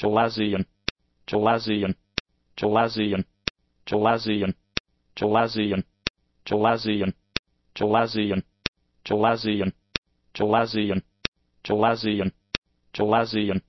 Jalazian, Jalazian, Jalazian, Jalazian, Jalazian, Jalazian, Jalazian, Jalazian, Jalazian, Jalazian, Jalazian,